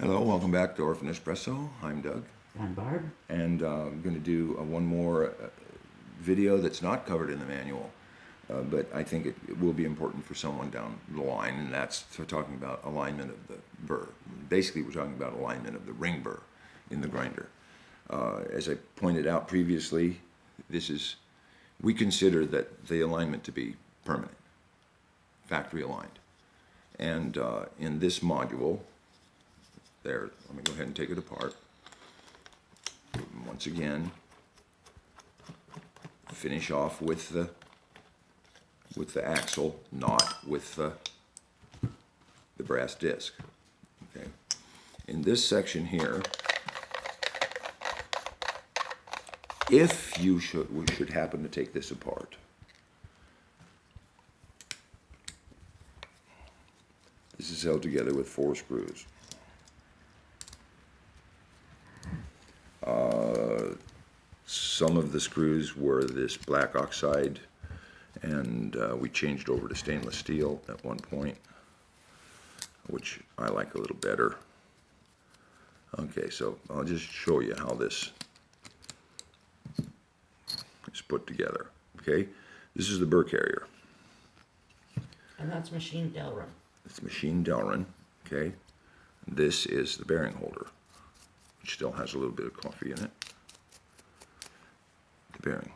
Hello, welcome back to Orphan Espresso. I'm Doug, I'm Barb. and uh, I'm going to do uh, one more uh, video that's not covered in the manual, uh, but I think it, it will be important for someone down the line, and that's talking about alignment of the burr. Basically, we're talking about alignment of the ring burr in the grinder. Uh, as I pointed out previously, this is we consider that the alignment to be permanent, factory aligned, and uh, in this module, there, let me go ahead and take it apart. Once again, finish off with the with the axle, not with the the brass disc. Okay. In this section here, if you should we should happen to take this apart, this is held together with four screws. Some of the screws were this black oxide and uh, we changed over to stainless steel at one point which I like a little better. Okay so I'll just show you how this is put together okay? This is the burr carrier. And that's machine Delrin. it's machine Delrin okay? This is the bearing holder which still has a little bit of coffee in it bearing.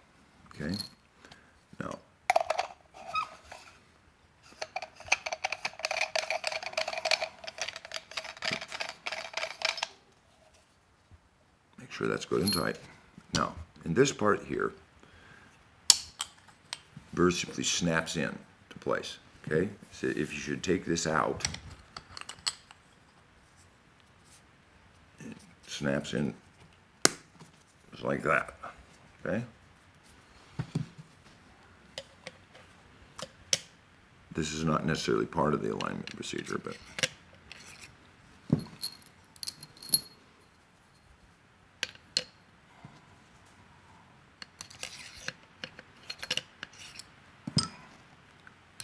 Okay? Now, make sure that's good and tight. Now, in this part here, burr simply snaps in to place. Okay? So if you should take this out, it snaps in just like that. Okay? This is not necessarily part of the alignment procedure, but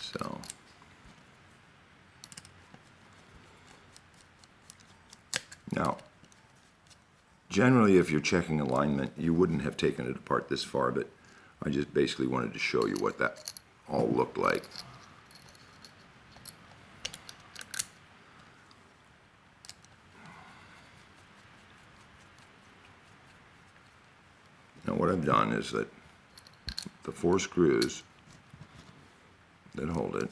so now generally if you're checking alignment you wouldn't have taken it apart this far but I just basically wanted to show you what that all looked like. Now what I've done is that the four screws that hold it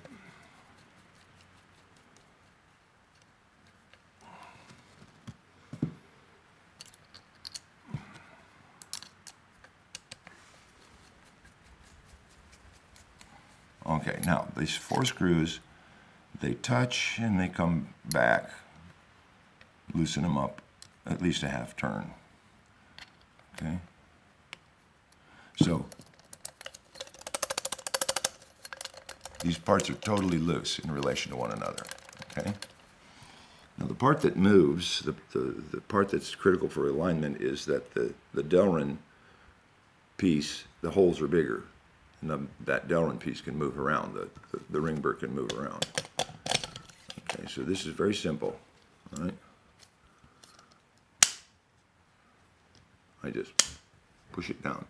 Okay, now these four screws, they touch and they come back. Loosen them up at least a half turn. Okay? So these parts are totally loose in relation to one another. Okay? Now the part that moves, the, the, the part that's critical for alignment is that the, the Delrin piece, the holes are bigger. And the, that Delrin piece can move around, the, the, the ring burr can move around. Okay, so this is very simple. All right? I just push it down.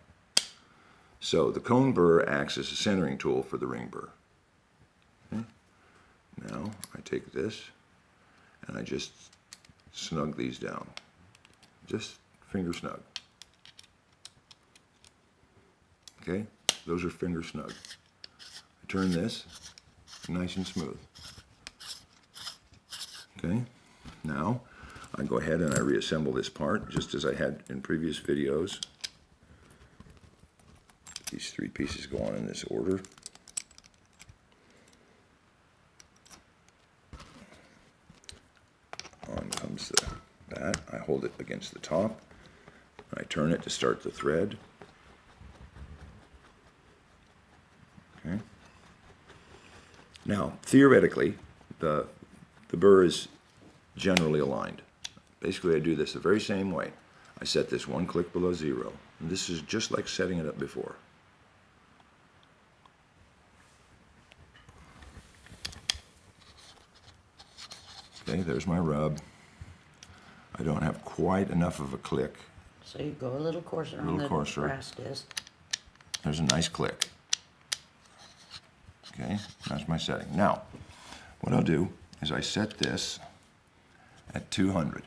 So the cone burr acts as a centering tool for the ring burr. Okay? Now I take this and I just snug these down. Just finger snug. Okay? Those are finger snug. I turn this nice and smooth. Okay? Now I go ahead and I reassemble this part just as I had in previous videos. These three pieces go on in this order. On comes the that. I hold it against the top. I turn it to start the thread. Now, theoretically, the the burr is generally aligned. Basically, I do this the very same way. I set this one click below zero. And this is just like setting it up before. Okay, there's my rub. I don't have quite enough of a click. So you go a little coarser on Little the coarser. brass disc. There's a nice click. Okay, that's my setting. Now, what I'll do is I set this at 200.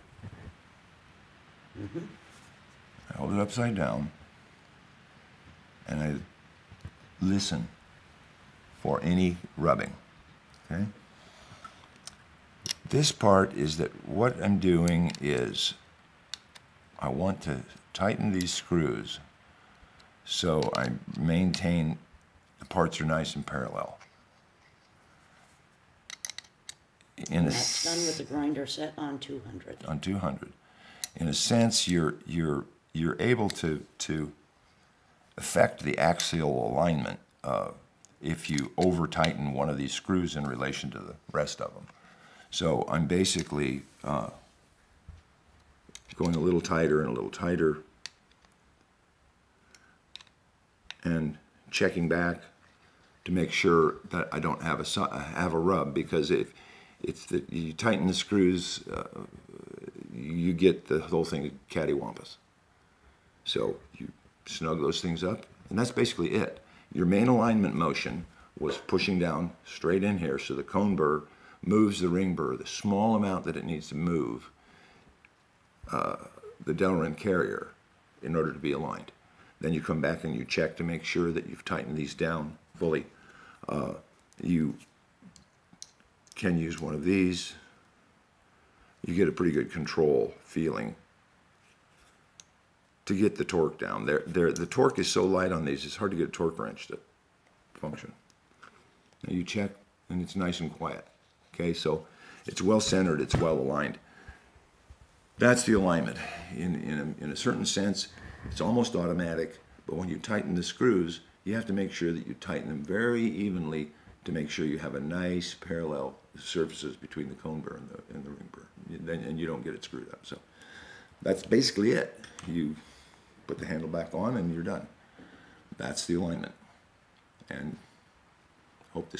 I hold it upside down and I listen for any rubbing. Okay? This part is that what I'm doing is I want to tighten these screws so I maintain the parts are nice and parallel. In a that's done with the grinder set on two hundred. on 200. In a sense, you're you're you're able to to affect the axial alignment uh, if you over tighten one of these screws in relation to the rest of them. So I'm basically uh, going a little tighter and a little tighter, and checking back to make sure that I don't have a have a rub because if it's that you tighten the screws, uh, you get the whole thing cattywampus. So you snug those things up, and that's basically it. Your main alignment motion was pushing down straight in here, so the cone burr moves the ring burr the small amount that it needs to move uh, the Delrin carrier in order to be aligned. Then you come back and you check to make sure that you've tightened these down fully. Uh, you can use one of these. You get a pretty good control feeling to get the torque down. There, there, the torque is so light on these, it's hard to get a torque wrench to function. Now you check, and it's nice and quiet. Okay, so it's well centered, it's well aligned. That's the alignment. In, in, a, in a certain sense, it's almost automatic, but when you tighten the screws, you have to make sure that you tighten them very evenly to make sure you have a nice parallel surfaces between the cone burr and the, and the ring burr. Then, and you don't get it screwed up. So that's basically it. You put the handle back on and you're done. That's the alignment. And hope this